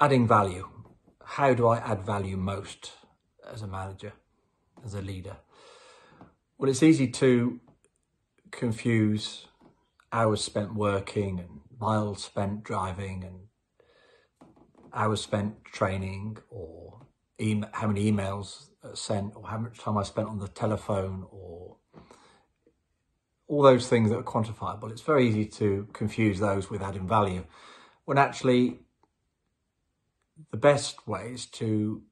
adding value. How do I add value most as a manager, as a leader? Well, it's easy to confuse hours spent working and miles spent driving and hours spent training or how many emails sent or how much time I spent on the telephone or all those things that are quantifiable. It's very easy to confuse those with adding value when actually the best way is to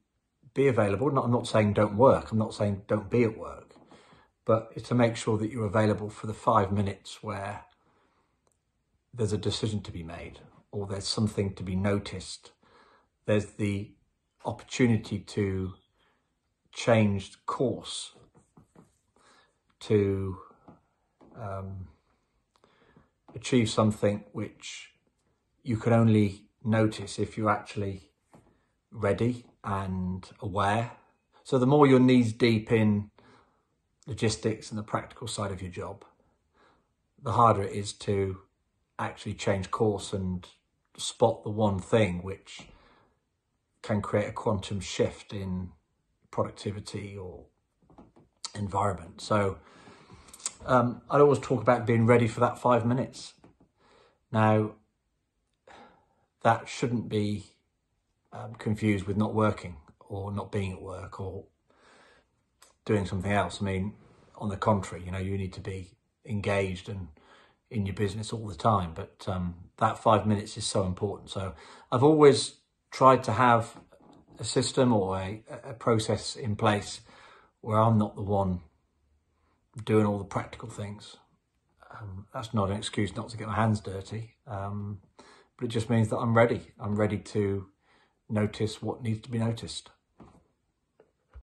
be available. Not, I'm not saying don't work. I'm not saying don't be at work, but it's to make sure that you're available for the five minutes where there's a decision to be made or there's something to be noticed. There's the opportunity to change course, to um, achieve something which you can only notice if you're actually ready and aware. So the more you're knees deep in logistics and the practical side of your job, the harder it is to actually change course and spot the one thing which can create a quantum shift in productivity or environment. So um, I'd always talk about being ready for that five minutes. Now, that shouldn't be um, confused with not working or not being at work or doing something else. I mean, on the contrary, you know, you need to be engaged and in your business all the time. But um, that five minutes is so important. So I've always tried to have a system or a, a process in place where I'm not the one doing all the practical things. Um, that's not an excuse not to get my hands dirty, um, but it just means that I'm ready. I'm ready to notice what needs to be noticed.